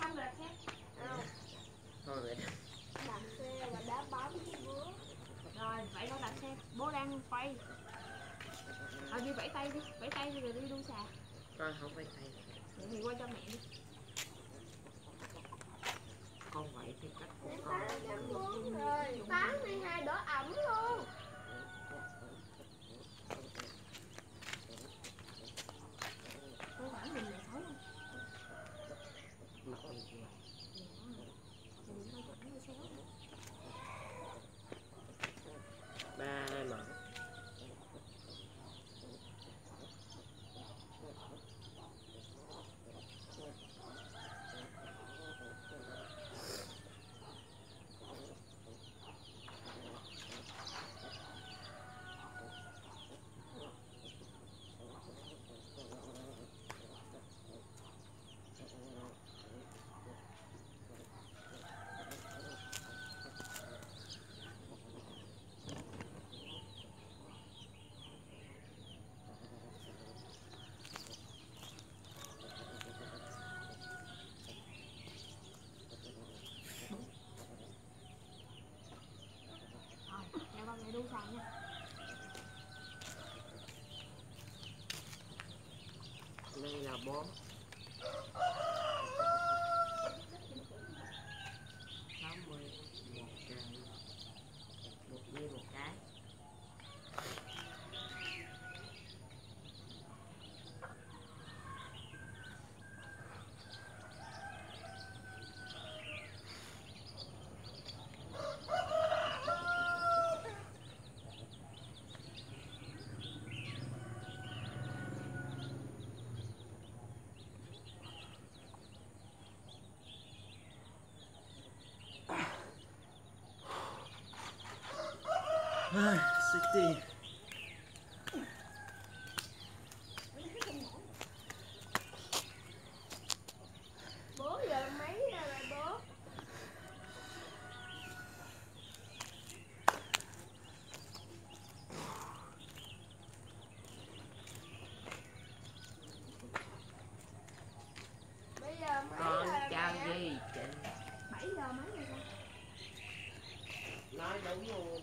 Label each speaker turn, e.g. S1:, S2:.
S1: xong rồi xe
S2: Không,
S3: thôi vậy.
S2: Đạp xe và đá bóng với bố.
S1: rồi vậy đâu đặt xe. Bố đang quay. À, đi vẫy tay đi. Vẫy tay đi rồi đi đu xà.
S3: Con không phải tay.
S1: Vậy thì quay cho mẹ đi.
S3: Con vậy thì cách của con
S2: tám trăm bốn rồi. Tám mươi hai đỏ ẩm luôn.
S3: Mẹ xà
S1: nha. Đây là bó Bố
S3: giờ mấy
S1: rồi
S3: bố? Bây giờ gì chị? 7 giờ mấy rồi? Nói đúng luôn.